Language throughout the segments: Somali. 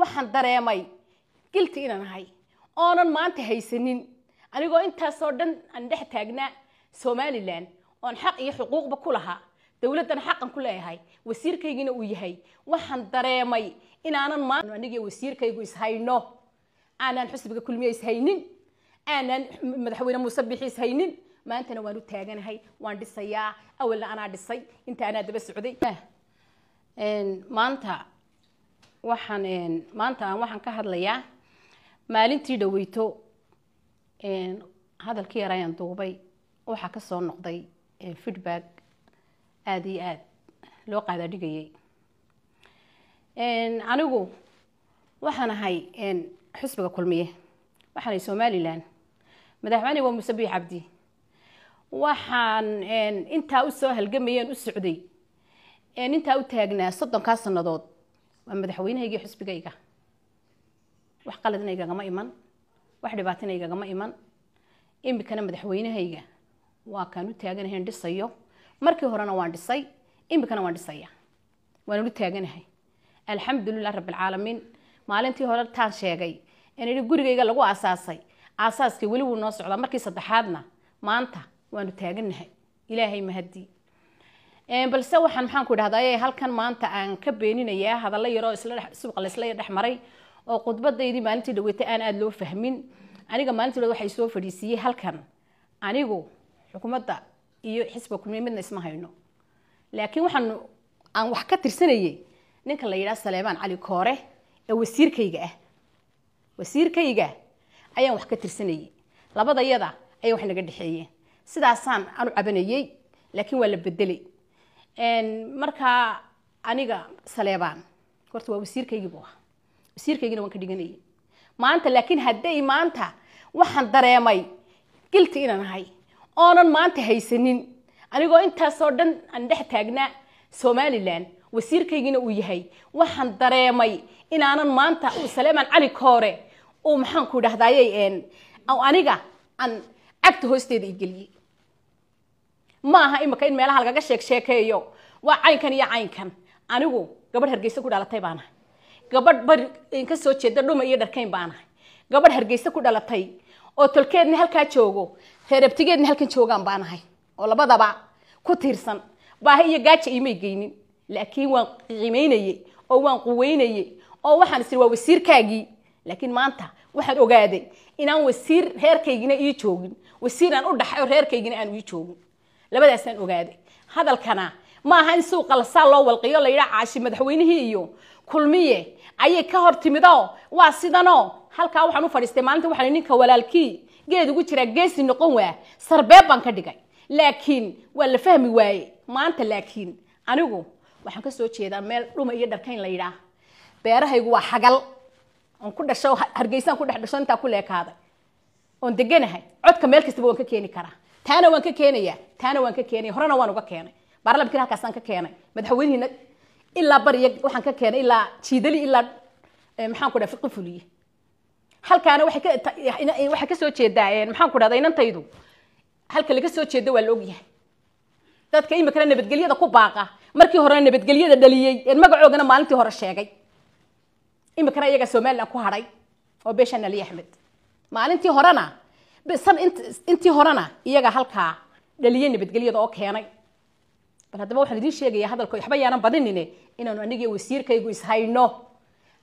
waxaan dareemay gilti inaan ahay oonan maanta haysanin anigoo intaasoo dhan aan dhex taagnaa somalilan oon xaq iyo xuquuqba ku lahaa dowladdan xaqan ku leeyahay wasiirkaygiina uu yahay waxaan dareemay inaanan maanta anigii wasiirkaygu ishayno aanaan xusbiga kulmiye ishaynin aanaan madaxweyne muuse bixi ishaynin maantana waan u taaganahay waan dhisayaa awalna anaa dhisay inta anaa daba socday maanta waxaan maanta aan waxaan ka hadlayaa maalintii dhaweyto hadalkii yar ayaan duubay. Waxaa ka soo noqday feedback aada iyo aada loo qaadaadhigayay anigu waxaan ahay xusbiga kulmiye. Waxaan ahay somalilan. Madaxweyne waa muuse biix cabdi. Waxaan intaa u soo halgamayeen u socday. Intaa u taagnaa soddonkaa sannadood waa madaxweynahayga xusbigayga wax qaladna igagama iman wax dhibaatina igagama iman. Imikana madaxweynahayga waa kaan u taaganahay dhisayo. Markii horena waan dhisay imikana waan dhisaya. Waan u taaganahay. Alxamdulilah rabbilcaalamiin maalintii hore taan sheegay in gurigayga lagu aasaasay. Aasaaskii weli wuu noo socdaa. Markii saddexaadna maanta waanu taaganahay. Ilaahay mahadii balse waxaan maxaan ku idhahdaa halkan maanta aan ka beeninayaa hadallo yaroo suuqa laysla dhex maray oo khudbadaydii maalintii dhaweetay aan aada loo fahmin. Aniga maalintii waxay soo fadhiisiiyey halkan. Anigu xukuumadda iyo xisbiga kulmiye midna isma hayno. Laakiin waxaan aan wax ka tirsanayay ninka la yidhaha saleemaan cali koore ee wasiirkayga ah. Wasiirkayga ayaan wax ka tirsanayay. Labadayada ayaa wax naga dhexeeyeen sidaasaan aanu cabanayey laakiin waa la bedelay markaa aniga saleebaan horta waa wasiirkaygii buu ahaa. Wasiirkaygina waan ka dhiganayay. Maanta laakiin hadday maanta waxaan dareemay gilti inaan ahay oonan maanta haysanin. Anigoo intaasoo dhan aan dhex taagnaa somalilan wasiirkaygiina uu yahay. Waxaan dareemay inaanan maanta saleemaan cali koore uu maxaan ku idhahdayey aniga aan cagta hoosteeda i geliyey ma aha imika in meelaha lagaga sheeg sheekeeyo waa caynkan iyo caynkan. Anigu gabadh hargeysa ku dhalatay baanahay gabadh bari ka soo jeeda dhuma iyo dharkayn baanahay gabadh hargeysa ku dhalatay. Oo tolkeedna halkaa joogo reerabtigeedna halkan joogaan baanahay oo labadaba ku tiirsan. Baahi iyo gaaja imay geynin. Laakiin waan qiimaynayey oo waan quweynayey oo waxaan isiri waa wasiirkaagii. Laakiin maanta waxaan ogaaday inaan wasiir reerkaygina ii joogin. Wasiir aan u dhaxay oo reerkaygina aan ii joogin labadaasaan ogaaday hadalkana ma aha in suuqa lasaa loo walqiyo la yidhaa caashi madaxweynihii iyo kulmiye. Ayay ka hor timidoo? Waa sidanoo? Halkaa waxaan u fadhiistay maalinta waxaan ninka walaalkii. Geed ugu jiraa geesi noqon waa sarbeeb baan ka dhigay. Laakiin waa la fahmi waaye. Maanta laakiin anigu waxaan ka soo jeedaa meel dhuma iyo dharkayn la yidhaah beerahaygu waa xagal. Oon ku dhasho hargeysaan ku dhex dhasho intaa ku leekaaday oon deganahay codka meel kastaba waan ka keeni karaa taana waan ka keenaya. Taana waan ka keenaya. Horena waan uga keenay. Baarlamankiina halkaasaan ka keenay. Madaxweynihiina ilaa bariya waxaan ka keenay ilaa jiidali ilaa maxaan ku dhaha fiqi fuliye. Halkaana waxay ka waxay ka soo jeedaa maxaan ku dhahdaa inantaydu halka laga soo jeedo waa la ogyahay dadka imikana nabadgelyada ku baaqa. Markii horena nabadgelyada dhaliyey een magacoogana maalintii hore sheegay. Imikana iyaga somaliland ku hadhay oo beeshaan ali axmed. Maalintii horena san intii horena iyaga halkaa dhaliyey nabadgelyada oo keenay. Bal haddaba waxaan idiin sheegaya hadalko waxba yaanan badinine inaanu anigii wasiirkaygu ishayno.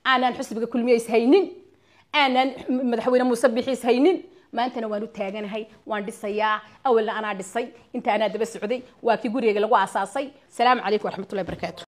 Aanaan xusbiga kulmiye ishaynin. Aanaan madaxweyne muuse bixi ishaynin. Maantana waan u taaganahay waan dhisayaa awalna anaa dhisay. Inta anaa daba socday waa kii gurigayga lagu aasaasay. Salaamu calaykum waraxmatullahi barakaatu